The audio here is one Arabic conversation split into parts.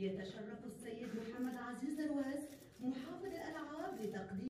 يتشرف السيد محمد عزيز الواس محافظ الألعاب لتقديم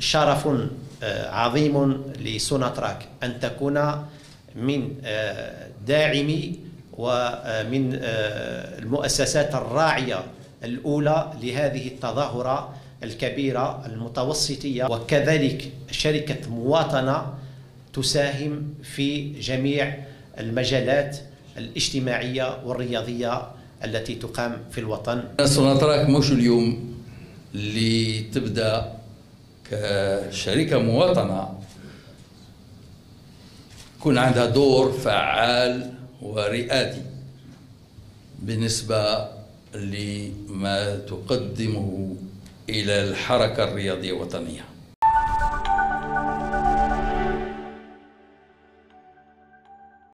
شرف آه، عظيم لسوناتراك أن تكون من آه، داعمي ومن آه، المؤسسات الراعية الأولى لهذه التظاهرة الكبيرة المتوسطية. وكذلك شركة مواطنة تساهم في جميع المجالات الاجتماعية والرياضية التي تقام في الوطن. سوناتراك مش اليوم اللي تبدا كشركه مواطنة. يكون عندها دور فعال ورئادي بالنسبة لما تقدمه إلى الحركة الرياضية الوطنية.